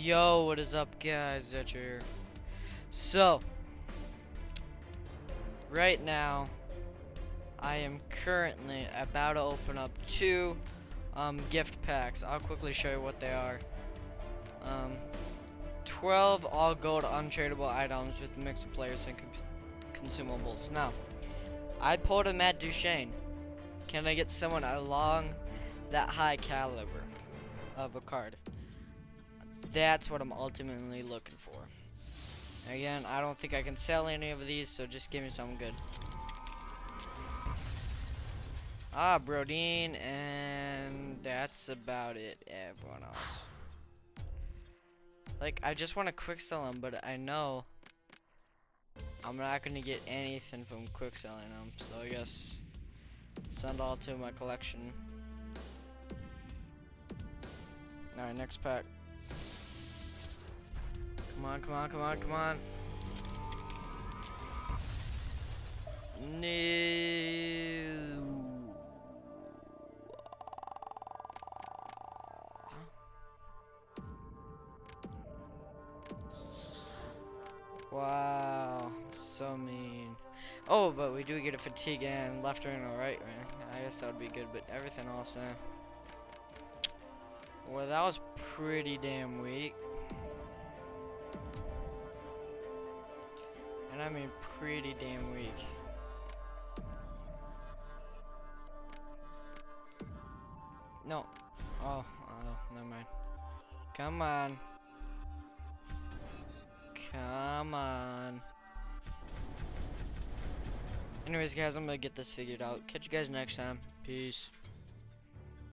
Yo, what is up, guys? That here. So, right now, I am currently about to open up two um, gift packs. I'll quickly show you what they are. Um, 12 all gold untradeable items with a mix of players and consumables. Now, I pulled a Matt Duchene. Can I get someone along that high caliber of a card? That's what I'm ultimately looking for. Again, I don't think I can sell any of these, so just give me something good. Ah, Brodin, and that's about it, everyone else. Like, I just want to quick sell them, but I know I'm not going to get anything from quick selling them, so I guess send all to my collection. Alright, next pack. Come on, come on, come on, come on. No. Wow, so mean. Oh, but we do get a fatigue and left wing or right wing. I guess that would be good, but everything else, eh. Well, that was pretty damn weak. I mean pretty damn weak. No. Oh, oh, never mind. Come on. Come on. Anyways, guys, I'm gonna get this figured out. Catch you guys next time. Peace.